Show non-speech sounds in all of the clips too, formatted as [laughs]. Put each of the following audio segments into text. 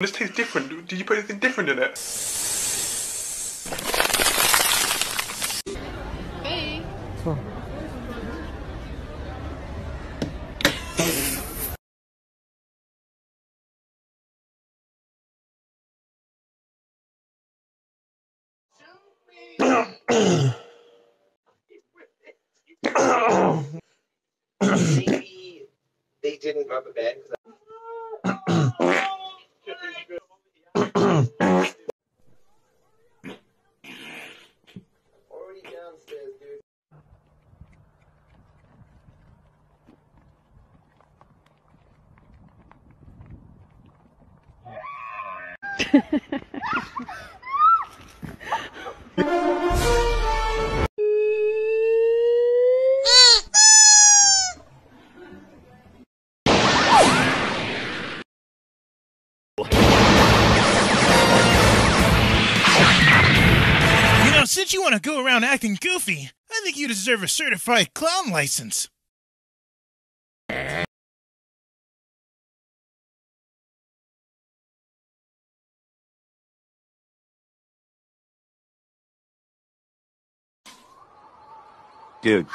This tastes different. Did you put anything different in it? Hey. Maybe they didn't rub a bed. 'cause I- Already downstairs, dude. You know, since you want to go around acting goofy, I think you deserve a certified clown license. Dude.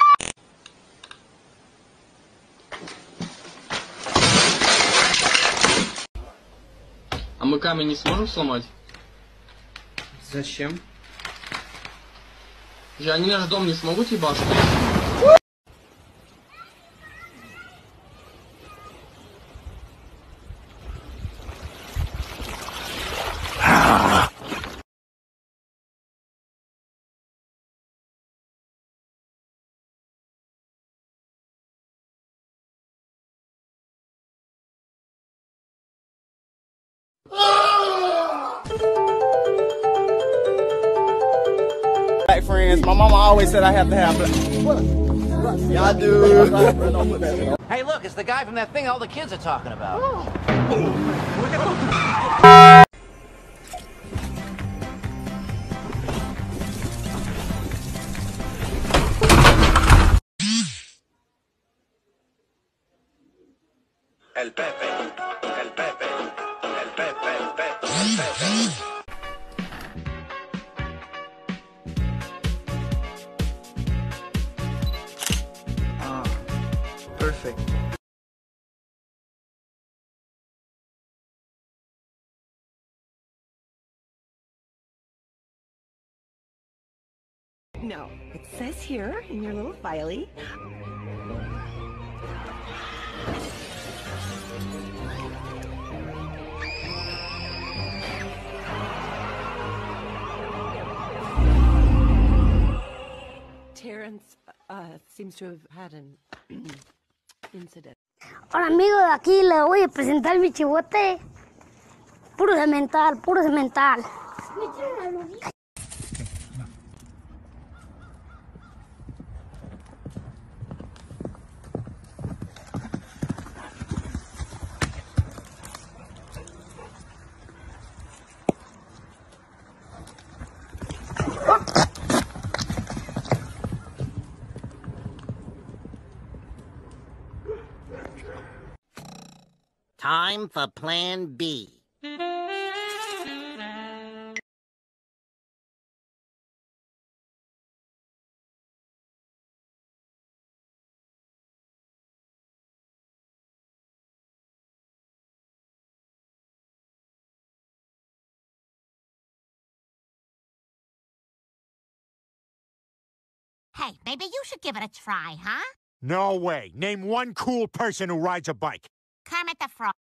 А мы камень не сможем сломать? Зачем? Я они наш дом не смогут ебашить? Black friends. My mama always said I have to have black. Yeah, I do. Hey, look, it's the guy from that thing all the kids are talking about. Oh. El No, it says here in your little filey. Terrence uh, seems to have had an [clears throat] incident. Hola amigos, de aquí les voy a presentar mi chivote. Puro cemental, puro cemental. Time for Plan B. Hey, maybe you should give it a try, huh? No way. Name one cool person who rides a bike. Kermit the Frog.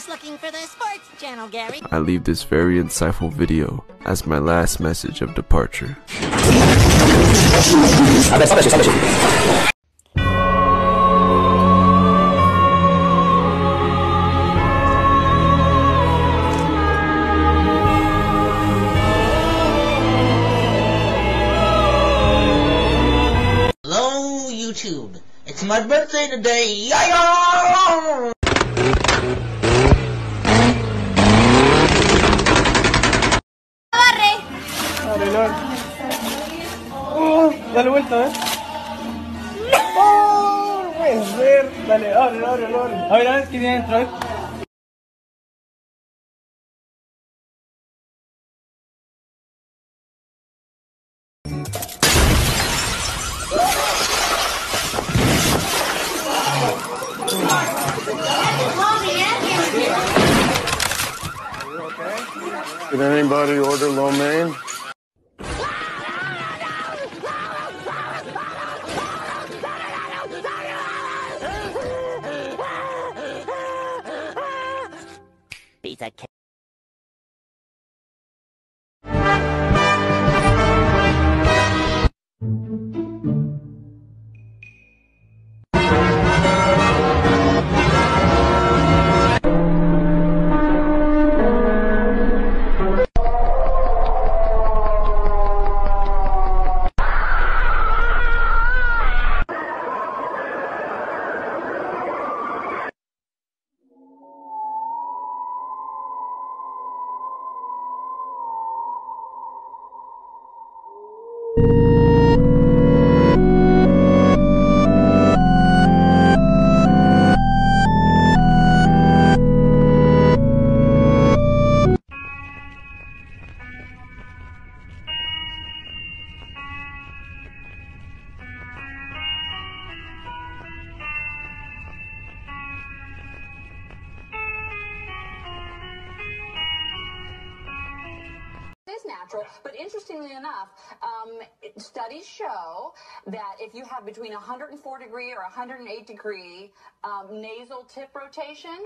Just looking for the sports channel, Gary. I leave this very insightful video as my last message of departure. Hello, YouTube. It's my birthday today. Yay! Abre, Lord. Oh, dale vuelta, ¿eh? ¡Oh! No puede ser. Dale, abre, abre, abre. A ver, a ver, ¿qué tiene dentro? Ver. Did anybody order lo mein? Interestingly enough, um, studies show that if you have between 104 degree or 108 degree um, nasal tip rotation,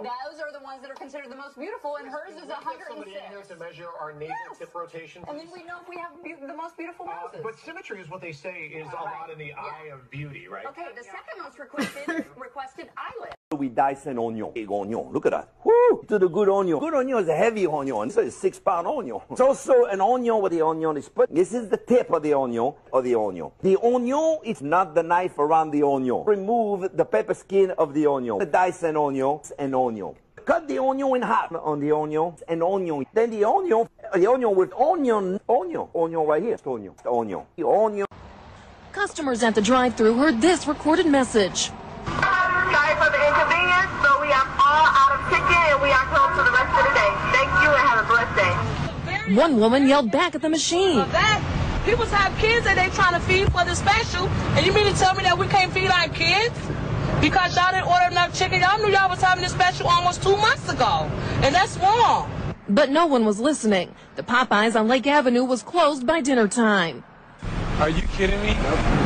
those are the ones that are considered the most beautiful, and hers is 106. to measure our nasal tip rotation. And then we know if we have beau- the most beautiful Uh, noses. but symmetry is what they say is a lot in the eye of beauty, right? Okay, the second most requested [laughs] requested eyelid. We dice an onion. Big onion. Look at that. Woo! To the good onion. Good onion is a heavy onion. Is a six pound onion. It's also an onion where the onion is put. This is the tip of the onion of the onion. The onion is not the knife around the onion. Remove the pepper skin of the onion. The dice an onion. It's An onion. Cut the onion in half on the onion. An onion. Then the onion. The onion with onion. Onion. Onion right here. Onion. Onion. The onion. Customers at the drive-thru heard this recorded message. Sorry for the we are all out of chicken and we are closed for the rest of the day. Thank you and have a blessed day. One woman yelled back at the machine. That people have kids that they trying to feed for the special, and you mean to tell me that we can't feed our kids because y'all didn't order enough chicken? Y'all knew y'all was having this special almost two months ago, and that's wrong. But no one was listening. The Popeyes on Lake Avenue was closed by dinner time. Are you kidding me?